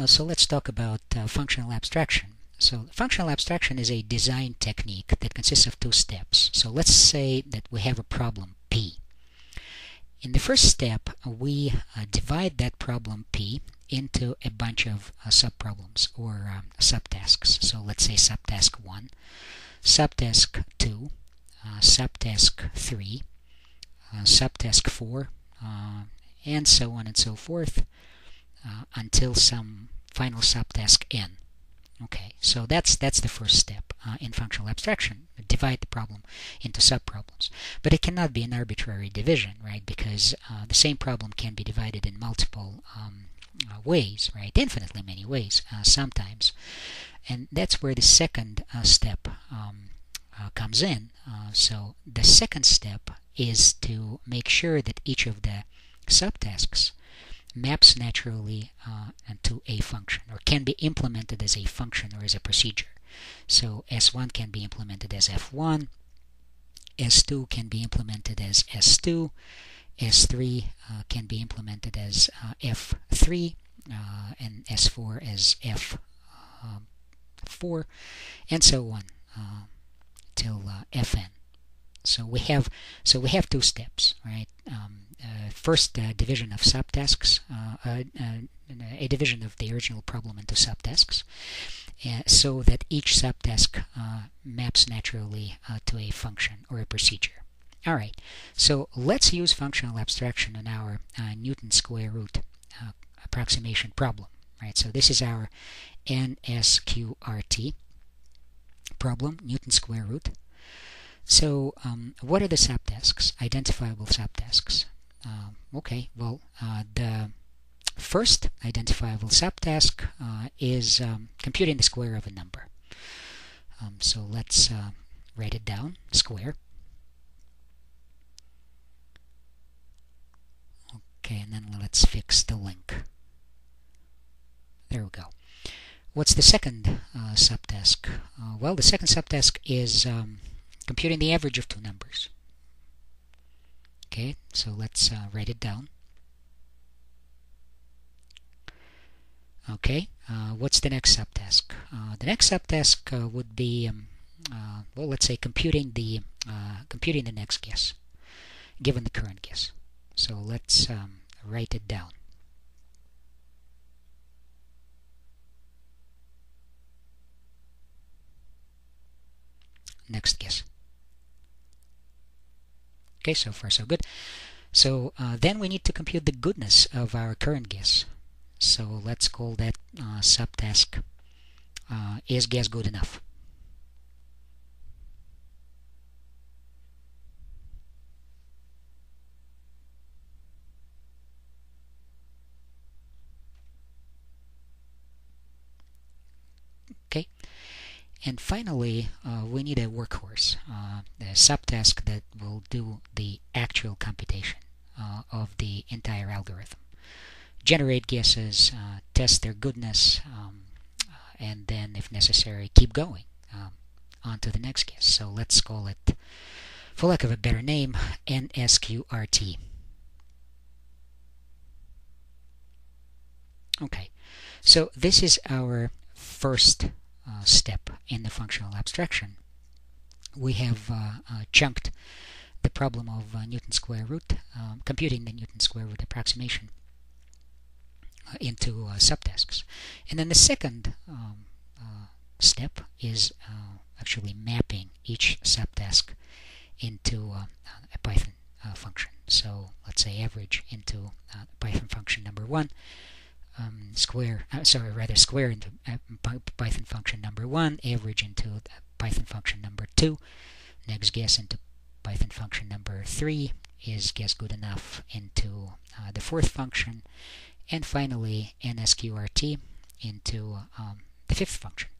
uh, so let's talk about uh, functional abstraction. So functional abstraction is a design technique that consists of two steps. So let's say that we have a problem P. In the first step, we uh, divide that problem P into a bunch of uh, subproblems or um, subtasks. So let's say subtask 1, subtask 2, uh, subtask 3, uh, subtask 4, uh, and so on and so forth uh, until some final subtask n. Okay, so that's that's the first step uh, in functional abstraction. Divide the problem into subproblems, but it cannot be an arbitrary division, right? Because uh, the same problem can be divided in multiple um, uh, ways, right? Infinitely many ways uh, sometimes, and that's where the second uh, step um, uh, comes in. so the second step is to make sure that each of the subtasks maps naturally uh, to a function or can be implemented as a function or as a procedure. So S1 can be implemented as F1, S2 can be implemented as S2, S3 uh, can be implemented as uh, F3, uh, and S4 as F4, and so on uh, till uh, Fn. So we have so we have two steps, right? First uh, division of subtasks, uh, uh, a division of the original problem into subtasks, so that each subtask maps naturally to a function or a procedure. All right, so let's use functional abstraction in our Newton square root approximation problem. Right, so this is our NSQRT problem, Newton square root. So um, what are the subtasks, identifiable subtasks? Um, okay, well, uh, the first identifiable subtask uh, is um, computing the square of a number. Um, so let's uh, write it down, square. Okay, and then let's fix the link. There we go. What's the second uh, subtask? Uh, well, the second subtask is um, computing the average of two numbers. Okay, so let's uh, write it down. Okay, uh, what's the next subtask? Uh, the next subtask uh, would be, um, uh, well, let's say computing the uh, computing the next guess, given the current guess. So let's um, write it down. Next guess. Okay, so far so good. So uh, then we need to compute the goodness of our current guess. So let's call that uh, subtask uh, is guess good enough. Okay. And finally, uh, we need a workhorse, uh, a subtask that will do the actual computation uh, of the entire algorithm. Generate guesses, uh, test their goodness, um, uh, and then, if necessary, keep going um, on to the next guess. So let's call it, for lack of a better name, NSQRT. Okay, so this is our first uh, step in the functional abstraction. We have uh, uh, chunked the problem of Newton square root, um, computing the Newton square root approximation into subtasks. And then the second um, step is actually mapping each subtask into a Python function. So let's say average into Python function number one, um, square, uh, sorry, rather square into uh, Python function number one, average into Python function number two, next guess into Python function number three, is guess good enough into uh, the fourth function, and finally nsqrt into um, the fifth function.